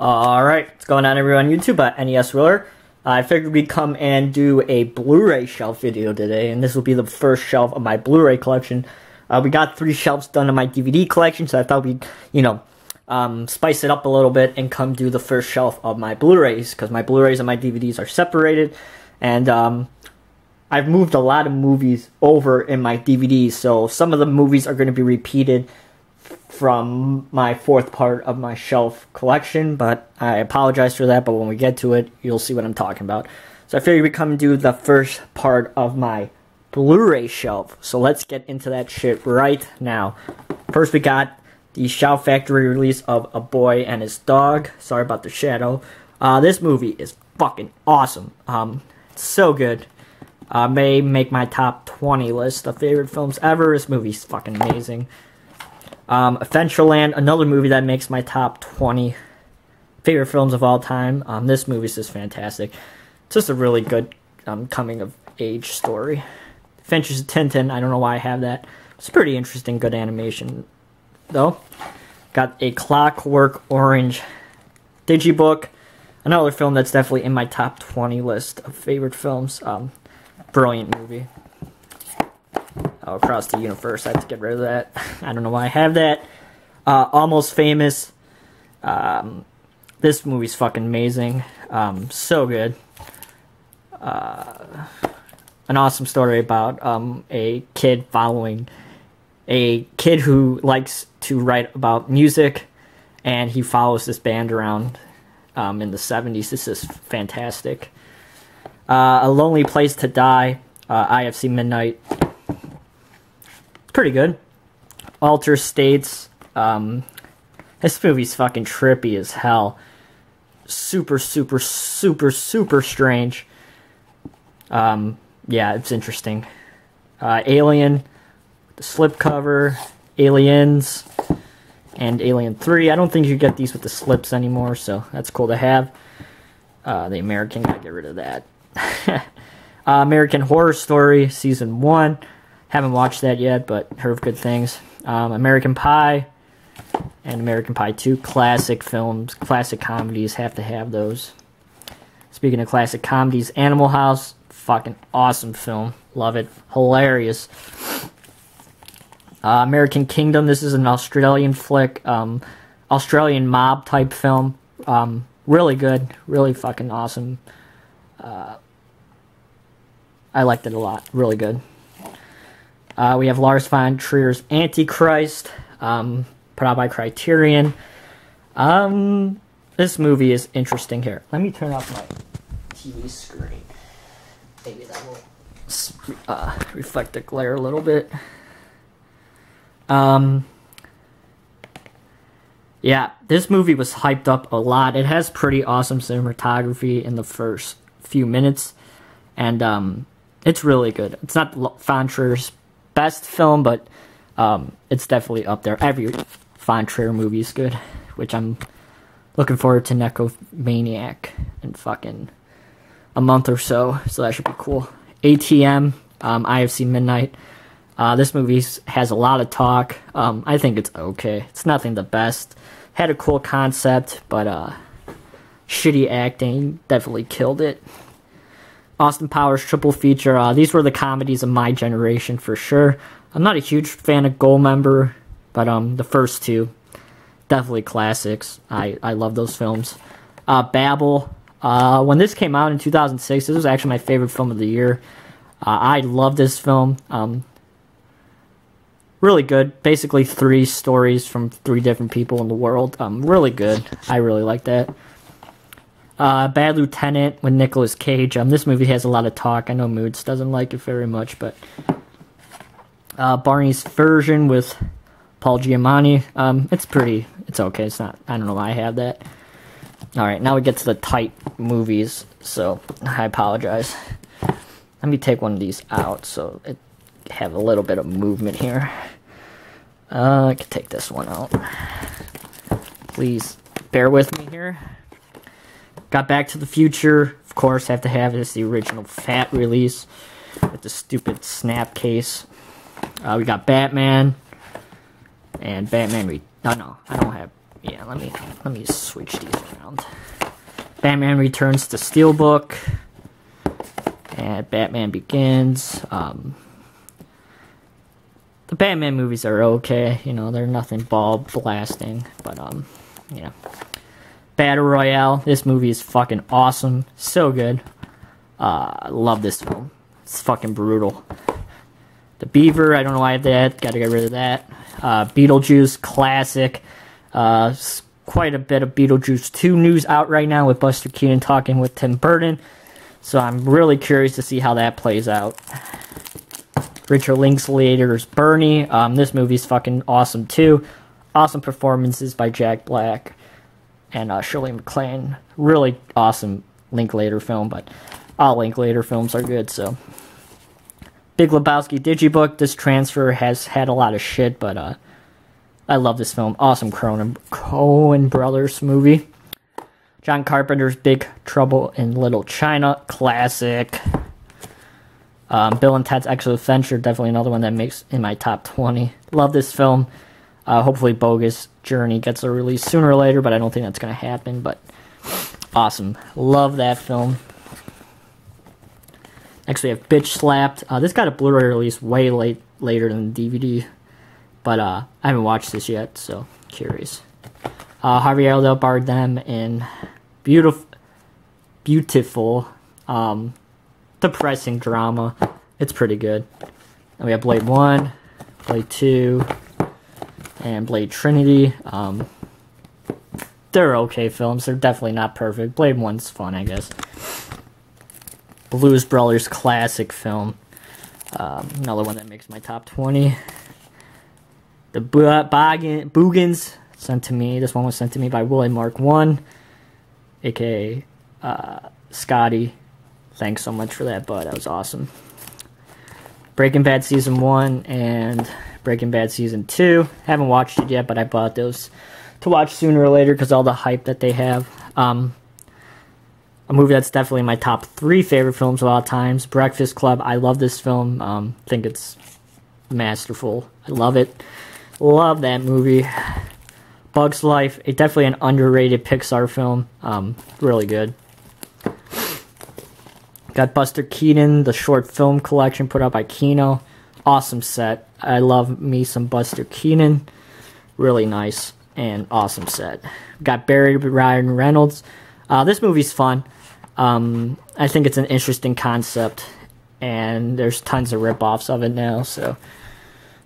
Alright, what's going on everyone on YouTube? Uh, NES Ruler. I figured we'd come and do a Blu-ray shelf video today, and this will be the first shelf of my Blu-ray collection. Uh, we got three shelves done in my DVD collection, so I thought we'd, you know, um, spice it up a little bit and come do the first shelf of my Blu-rays, because my Blu-rays and my DVDs are separated, and um, I've moved a lot of movies over in my DVDs, so some of the movies are going to be repeated from my fourth part of my shelf collection, but I apologize for that. But when we get to it, you'll see what I'm talking about. So I figured we come do the first part of my Blu-ray shelf. So let's get into that shit right now. First, we got the Shout Factory release of A Boy and His Dog. Sorry about the shadow. Uh, this movie is fucking awesome. Um, so good. Uh, may make my top 20 list of favorite films ever. This movie's fucking amazing. Um, Adventureland, another movie that makes my top 20 favorite films of all time. Um, this movie is just fantastic. It's just a really good um, coming of age story. Adventures of Tintin, I don't know why I have that. It's pretty interesting, good animation, though. Got a Clockwork Orange Digibook, another film that's definitely in my top 20 list of favorite films. Um, brilliant movie oh, across the universe. I have to get rid of that. I don't know why I have that. Uh, Almost Famous. Um, this movie's fucking amazing. Um, so good. Uh, an awesome story about um, a kid following a kid who likes to write about music, and he follows this band around um, in the 70s. This is fantastic. Uh, a Lonely Place to Die, uh, IFC Midnight pretty good. Altered States. Um, this movie's fucking trippy as hell. Super, super, super, super strange. Um, yeah, it's interesting. Uh, Alien, the slipcover, Aliens, and Alien 3. I don't think you get these with the slips anymore, so that's cool to have. Uh, the American, gotta get rid of that. uh, American Horror Story, Season 1. Haven't watched that yet, but heard good things. Um, American Pie and American Pie 2. Classic films, classic comedies, have to have those. Speaking of classic comedies, Animal House, fucking awesome film. Love it. Hilarious. Uh, Animal Kingdom, this is an Australian flick, um, Australian mob type film. Um, really good, really fucking awesome. Uh, I liked it a lot. Really good. Uh, we have Lars von Trier's Antichrist, um, put out by Criterion. Um, this movie is interesting here. Let me turn off my TV screen. Maybe that will uh, reflect the glare a little bit. Um, yeah, this movie was hyped up a lot. It has pretty awesome cinematography in the first few minutes, and um, it's really good. It's not Von Trier's best film, but um, it's definitely up there. Every Von Trier movie is good, which I'm looking forward to Nymphomaniac in fucking a month or so, so that should be cool. ATM, um, IFC Midnight. Uh, this movie has a lot of talk. Um, I think it's okay. It's nothing the best. Had a cool concept, but uh, shitty acting definitely killed it. Austin Powers triple feature. Uh, these were the comedies of my generation for sure. I'm not a huge fan of Goldmember, but um, the first two definitely classics. I I love those films. Uh, Babel. Uh, when this came out in 2006, this was actually my favorite film of the year. Uh, I love this film. Um, really good. Basically, three stories from three different people in the world. Um, really good. I really like that. Uh, Bad Lieutenant with Nicolas Cage. Um, this movie has a lot of talk. I know Moods doesn't like it very much, but uh, Barney's version with Paul Giamatti. Um, it's pretty. It's okay. It's not. I don't know why I have that. All right, now we get to the tight movies. So I apologize. Let me take one of these out so it have a little bit of movement here. Uh, I can take this one out. Please bear with me here. Got Back to the Future, of course, have to have this the original fat release with the stupid snap case. Uh, we got Batman and Batman. Re- oh no, I don't have yeah, let me let me switch these around. Batman Returns to Steelbook, and Batman Begins. Um, the Batman movies are okay, you know, they're nothing ball blasting, but um, yeah. Battle Royale. This movie is fucking awesome, so good. Uh, love this film. It's fucking brutal. The Beaver, I don't know why I have that. Got to get rid of that. Uh, Beetlejuice, classic. Uh, quite a bit of Beetlejuice 2 news out right now with Buster Keaton talking with Tim Burton. So I'm really curious to see how that plays out. Richard Linklater's Bernie. Um, this movie's fucking awesome too. Awesome performances by Jack Black and uh, Shirley MacLaine. Really awesome Linklater film, but all Linklater films are good. So, Big Lebowski Digibook. This transfer has had a lot of shit, but uh, I love this film. Awesome Cronin, Coen Brothers movie. John Carpenter's Big Trouble in Little China, classic. Um, Bill and Ted's Excellent Adventure, definitely another one that makes in my top 20. Love this film. Uh, hopefully, Bogus Journey gets a release sooner or later, but I don't think that's going to happen. But awesome. Love that film. Next, we have Bitch Slapped. Uh, this got a Blu ray release way late later than DVD, but uh, I haven't watched this yet, so curious. Uh, Javier Bardem in beautiful, beautiful, um, depressing drama. It's pretty good. And we have Blade 1, Blade 2, and Blade Trinity. Um, they're okay films. They're definitely not perfect. Blade 1's fun, I guess. Blues Brothers classic film. Um, another one that makes my top 20. The Boogens sent to me. This one was sent to me by Willie Mark 1, aka uh, Scotty. Thanks so much for that, bud. That was awesome. Breaking Bad Season 1 and Breaking Bad Season 2. Haven't watched it yet, but I bought those to watch sooner or later because all the hype that they have. Um, a movie that's definitely my top three favorite films of all times. Breakfast Club. I love this film. Um, think it's masterful. I love it. Love that movie. Bugs Life. It definitely an underrated Pixar film. Um, really good. Got Buster Keaton, the short film collection put out by Kino. Awesome set. I love me some Buster Keaton. Really nice and awesome set. Got Buried Ryan Reynolds. Uh, this movie's fun. Um, I think it's an interesting concept, and there's tons of rip-offs of it now, so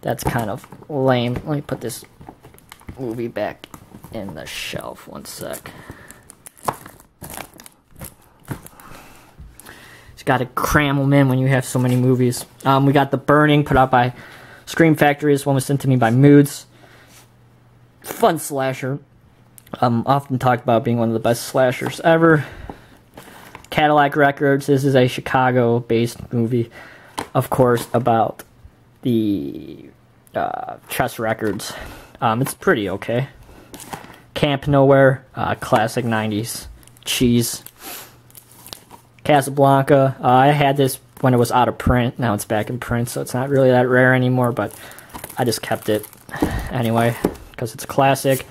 that's kind of lame. Let me put this movie back in the shelf one sec. Got to cram them in when you have so many movies. Um, we got The Burning, put out by Scream Factory. This one was sent to me by Moods. Fun slasher. Um, often talked about being one of the best slashers ever. Cadillac Records. This is a Chicago based movie, of course, about the uh, Chess Records. Um, it's pretty okay. Camp Nowhere, uh, classic 90s cheese. Casablanca. Uh, I had this when it was out of print. Now it's back in print, so it's not really that rare anymore, but I just kept it anyway because it's a classic.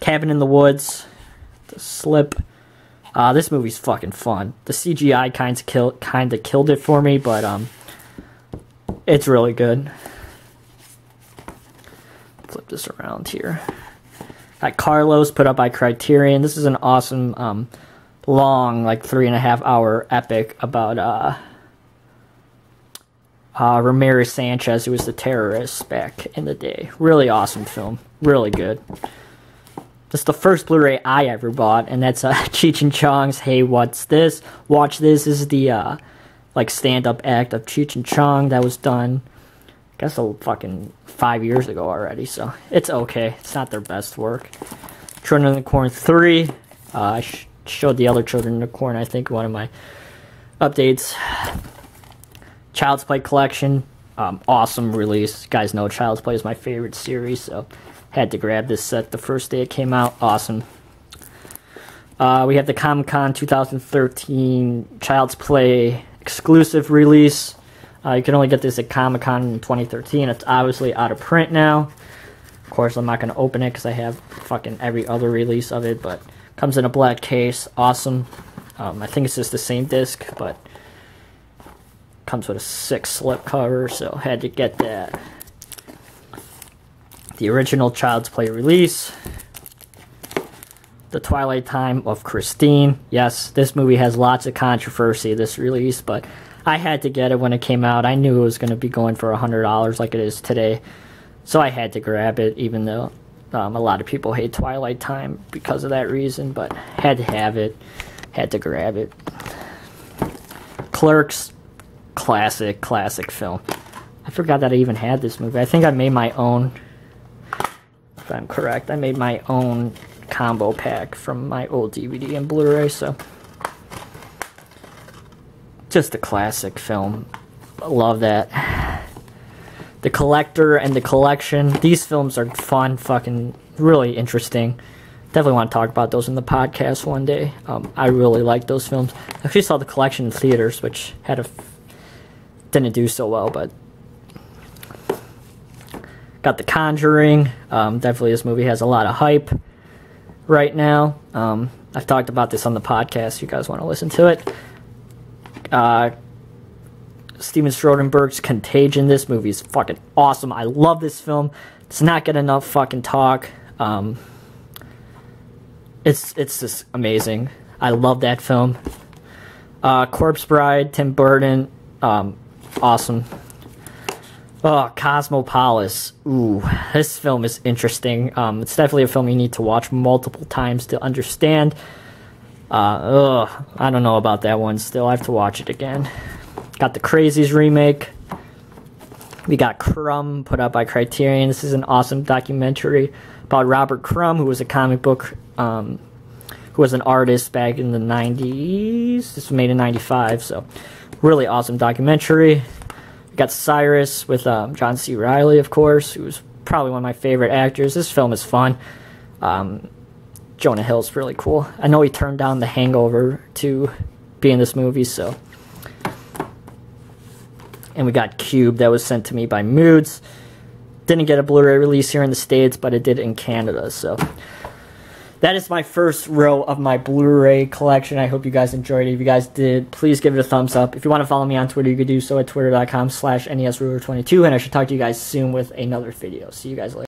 Cabin in the Woods. The Slip. Uh, this movie's fucking fun. The CGI kind of kill, killed it for me, but um, it's really good. Flip this around here. Got Carlos put up by Criterion. This is an awesome, um, long, like three and a half hour epic about uh, uh, Ramirez Sanchez, who was the terrorist back in the day. Really awesome film. Really good. That's the first Blu-ray I ever bought, and that's uh, Cheech and Chong's "Hey, What's This?" Watch this. is the uh, like stand-up act of Cheech and Chong that was done. I guess a fucking five years ago already, so it's okay. It's not their best work. Children in the Corn three. Uh, showed the other Children in the Corn. I think one of my updates. Child's Play collection. Um, awesome release. You guys know Child's Play is my favorite series, so had to grab this set the first day it came out. Awesome. Uh, we have the Comic Con 2013 Child's Play exclusive release. Uh, you can only get this at Comic Con in 2013. It's obviously out of print now. Of course, I'm not going to open it because I have fucking every other release of it, but comes in a black case. Awesome. Um, I think it's just the same disc, but comes with a six slip cover, so had to get that. The original Child's Play release. The Twilight Time of Christine. Yes, this movie has lots of controversy, this release, but I had to get it when it came out. I knew it was going to be going for $100 like it is today. So I had to grab it, even though um, a lot of people hate Twilight Time because of that reason, but had to have it. Had to grab it. Clerks, classic, classic film. I forgot that I even had this movie. I think I made my own, if I'm correct. I made my own combo pack from my old DVD and Blu-ray, so just a classic film. Love that. The Collector and The Collection. These films are fun, fucking really interesting. Definitely want to talk about those in the podcast one day. Um, I really like those films. I actually saw The Collection in theaters, which had a didn't do so well, but got The Conjuring. Um, definitely, this movie has a lot of hype right now. Um, I've talked about this on the podcast. You guys want to listen to it? Uh, Steven Soderbergh's Contagion. This movie is fucking awesome. I love this film. It's not get enough fucking talk. Um, it's it's just amazing. I love that film. Uh, Corpse Bride, Tim Burton, um, awesome. Oh, Cosmopolis. Ooh, this film is interesting. Um, it's definitely a film you need to watch multiple times to understand. Uh, ugh, I don't know about that one still. I have to watch it again. Got the Crazies remake. We got Crumb put out by Criterion. This is an awesome documentary about Robert Crumb, who was a comic book, um, who was an artist back in the 90s. This was made in 95, so really awesome documentary. We got Cyrus with um, John C. Reilly, of course, who's probably one of my favorite actors. This film is fun. Um, Jonah Hill's really cool. I know he turned down The Hangover to be in this movie, so. And we got Cube that was sent to me by Moods. Didn't get a Blu-ray release here in the States, but it did in Canada, so. That is my first row of my Blu-ray collection. I hope you guys enjoyed it. If you guys did, please give it a thumbs up. If you want to follow me on Twitter, you can do so at twitter.com slash NESRuler22, and I should talk to you guys soon with another video. See you guys later.